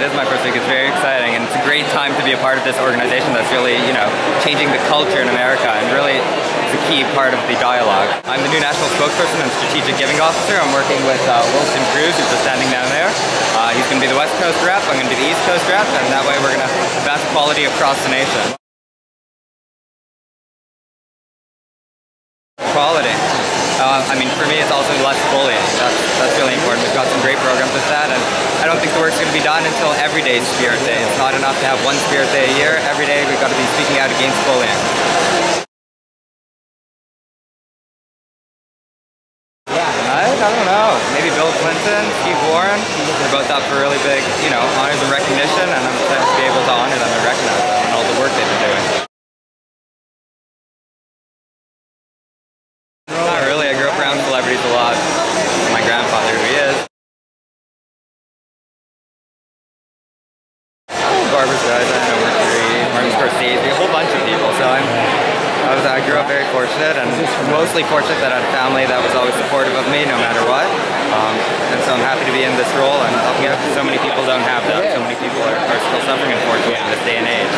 It is my first week. It's very exciting, and it's a great time to be a part of this organization that's really, you know, changing the culture in America, and really is a key part of the dialogue. I'm the new national spokesperson and strategic giving officer. I'm working with uh, Wilson Cruz, who's just standing down there. Uh, he's going to be the West Coast rep. I'm going to be the East Coast rep, and that way we're going to have best quality across the nation. Quality. Uh, I mean, for me, it's also less bullying. That's, that's really important. We've got some great programs with that, and I don't think the work's going to be done until every day is Spirit Day. It's not enough to have one Spirit Day a year. Every day we've got to be speaking out against bullying. Yeah, I, don't know. Maybe Bill Clinton, Steve Warren. We're both up for really big, you know, honors and recognition, and I Oh, Barbra Streisand, Mercury, Martin Scorsese, a whole bunch of people. So I'm, I was, I grew up very fortunate, and mostly fortunate that I had a family that was always supportive of me, no matter what. Um, and so I'm happy to be in this role and helping out. So many people don't have that. So many people are, are still suffering, unfortunately, in this day and age.